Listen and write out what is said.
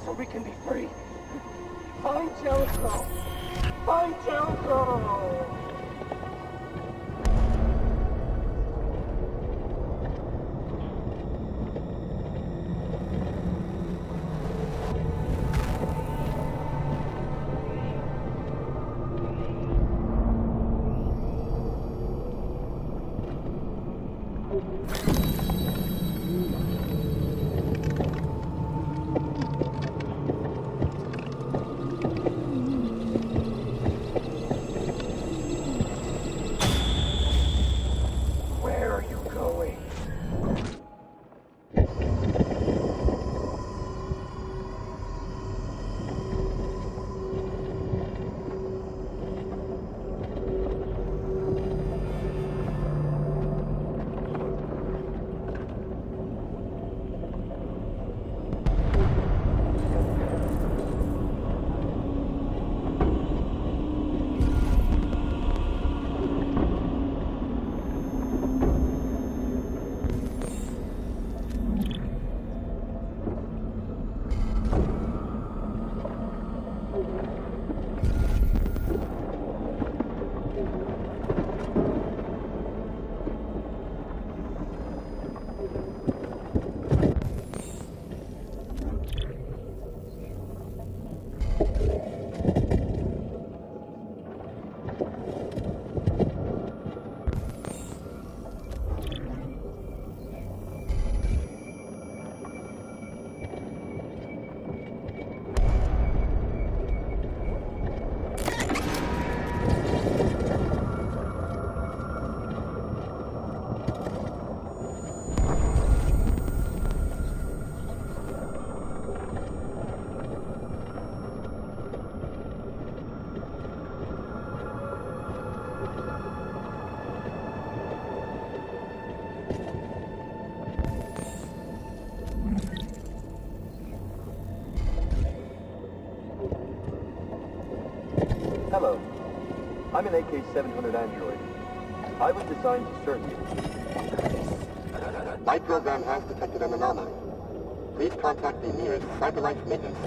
place where we can be free. Find Jericho! Find Jericho! I'm an AK-700 android. I was designed to serve you. My program has detected an anomaly. Please contact the nearest Cyberlife maintenance